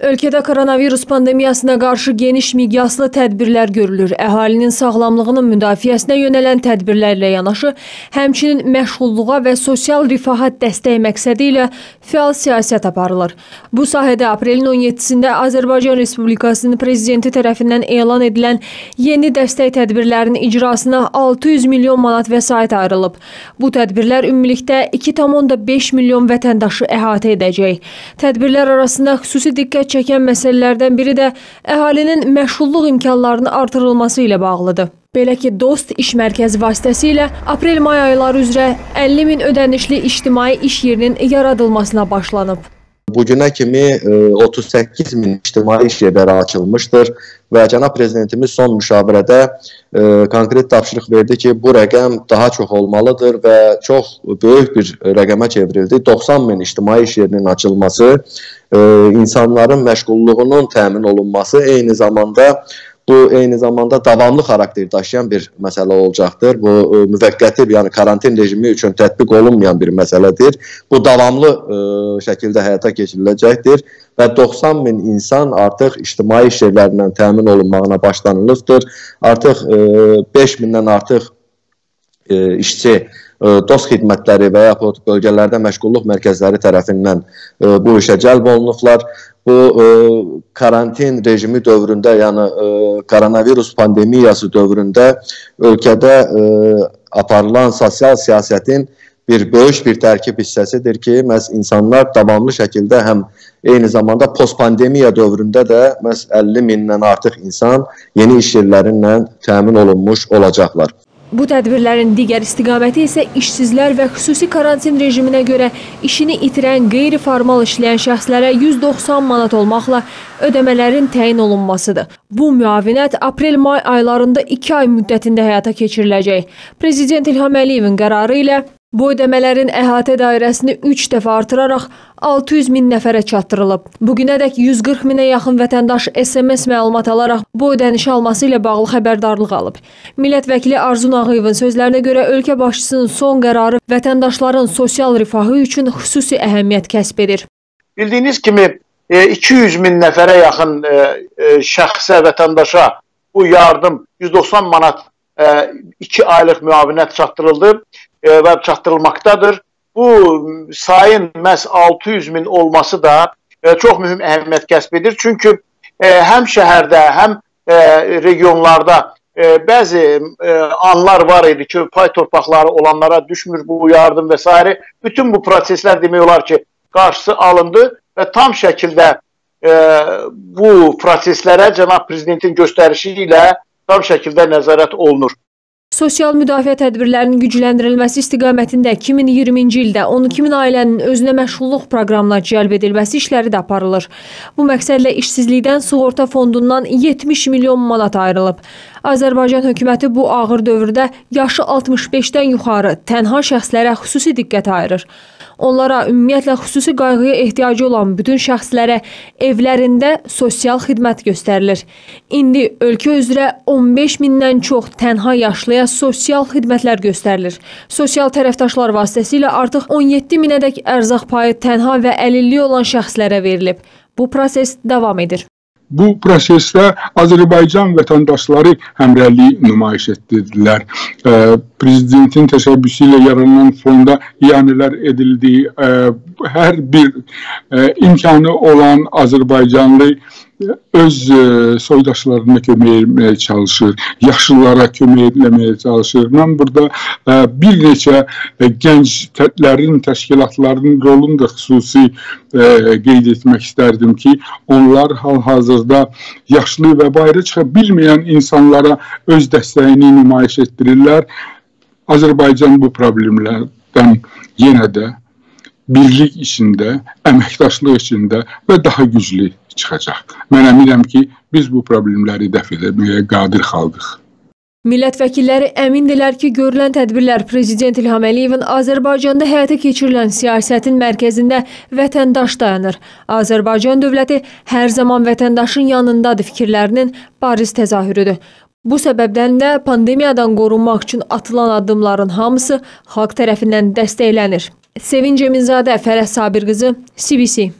Ölkədə koronavirus pandemiyasına qarşı geniş miqyaslı tədbirlər görülür. Əhalinin sağlamlığının müdafiəsinə yönələn tədbirlərlə yanaşı, həmçinin məşğulluğa və sosial rifaha dəstək məqsədi ilə fəal siyasət aparılır. Bu sahədə aprelin 17-sində Azərbaycan Respublikasının prezidenti tərəfindən elan edilən yeni dəstək tədbirlərinin icrasına 600 milyon manat vəsait ayrılıb. Bu tədbirlər ümumilikdə 2,5 milyon vətəndaşı əhatə edəcək. Tədbirlər arasında xüsusi diqqət çəkən məsələlərdən biri də əhalinin məşğulluq imkanlarının artırılması ilə bağlıdır. Belə ki, Dost iş mərkəzi vasitəsilə aprel-may ayları üzrə 50 min ödənişli ictimai iş yerinin yaradılmasına başlanıb. Bu günə kimi 38 e, min ictimai iş yerləri açılmışdır və cənab prezidentimiz son müşavirədə e, konkret tapşırıq verdi ki, bu rəqəm daha çox olmalıdır və çox böyük bir rəqəmə çevrildi. 90 min ictimai iş yerinin açılması, e, insanların məşğulluğunun təmin olunması, eyni zamanda Bu eyni zamanda davamlı xarakter daşıyan bir məsələ olacaqdır. Bu e, müvəqqəti, yəni karantin rejimi üçün tətbiq olunmayan bir məsələdir. Bu davamlı ə, e, şəkildə həyata keçiriləcəkdir və 90 min insan artıq ictimai iş yerlərindən təmin olunmağına başlanılıbdır. Artıq ə, 5 mindən artıq ə, işçi DOS xidmətləri və yaxud bölgələrdə məşğulluq mərkəzləri tərəfindən bu işə cəlb olunublar bu karantin rejimi dövründə, yəni koronavirus pandemiyası dövründə ölkədə aparılan sosial siyasətin bir böyük bir tərkib hissəsidir ki, məhz insanlar davamlı şəkildə həm eyni zamanda postpandemiya dövründə də məhz 50 mindən artıq insan yeni iş yerlərindən təmin olunmuş olacaqlar. Bu tədbirlərin digər istiqaməti isə işsizlər və xüsusi karantin rejiminə görə işini itirən qeyri-formal işləyən şəxslərə 190 manat olmaqla ödəmələrin təyin olunmasıdır. Bu müavinət aprel-may aylarında 2 ay müddətində həyata keçiriləcək. Prezident İlham Əliyevin qərarı ilə Bu ödəmələrin əhatə dairəsini 3 dəfə artıraraq 600 min nəfərə çatdırılıb. Bugünədək 140 minə yaxın vətəndaş SMS məlumat alaraq bu ödənişi alması ilə bağlı xəbərdarlıq alıb. Millət vəkili Arzu Nağıyevin sözlərinə görə ölkə başçısının son qərarı vətəndaşların sosial rifahı üçün xüsusi əhəmiyyət kəsb edir. Bildiyiniz kimi 200 e, min nəfərə yaxın e, e, şəxsə, vətəndaşa bu yardım 190 manat 2 aylıq müavinət çatdırıldı və çatdırılmaqdadır. Bu sayın məhz 600 min olması da e, çox mühüm əhəmiyyət kəsb edir. Çünki e, həm şəhərdə, həm e, regionlarda e, bəzi e, anlar var idi ki, pay torpaqları olanlara düşmür bu yardım və s. Bütün bu proseslər demək olar ki, qarşısı alındı və tam şəkildə e, bu proseslərə cənab prezidentin göstərişi ilə tam şəkildə nəzarət olunur. Sosial müdafiə tədbirlərinin gücləndirilməsi istiqamətində 2020-ci ildə 12 min ailənin özünə məşğulluq proqramına cəlb edilməsi işləri də aparılır. Bu məqsədlə işsizlikdən sığorta fondundan 70 milyon manat ayrılıb. Azərbaycan hökuməti bu ağır dövrdə yaşı 65-dən yuxarı tənha şəxslərə xüsusi diqqət ayırır. Onlara ümumiyyətlə xüsusi qayğıya ehtiyacı olan bütün şəxslərə evlərində sosial xidmət göstərilir. İndi ölkə üzrə 15 mindən çox tənha yaşlıya sosial xidmətlər göstərilir. Sosial tərəfdaşlar vasitəsilə artıq 17 minədək ərzaq payı tənha və əlilliyi olan şəxslərə verilib. Bu proses davam edir. Bu prosesdə Azərbaycan vətəndaşları həmrəylik nümayiş etdirdilər. Prezidentin təşəbbüsü ilə yaranan fonda iyanələr edildiyi hər bir imkanı olan Azərbaycanlı öz e, soydaşlarına kömək etməyə çalışır, yaşlılara kömək etməyə çalışır. Mən burada e, bir neçə e, gənclərin, təşkilatlarının rolunu da xüsusi qeyd etmək istərdim ki, onlar hal-hazırda yaşlı və bayra çıxa bilməyən insanlara öz dəstəyini nümayiş etdirirlər. Azərbaycan bu problemlərdən yenə də birlik içində, əməkdaşlıq içində və daha güclü çıxacaq. Mən əminəm ki, biz bu problemləri dəf etməyə qadir xalqıq. Millət vəkilləri əmindirlər ki, görülən tədbirlər Prezident İlham Əliyevin Azərbaycanda həyata keçirilən siyasətin mərkəzində vətəndaş dayanır. Azərbaycan dövləti hər zaman vətəndaşın yanındadır fikirlərinin bariz təzahürüdür. Bu səbəbdən də pandemiyadan qorunmaq üçün atılan addımların hamısı xalq tərəfindən dəstəklənir. Sevinc Eminzadə, Fərəh Sabir qızı, CBC.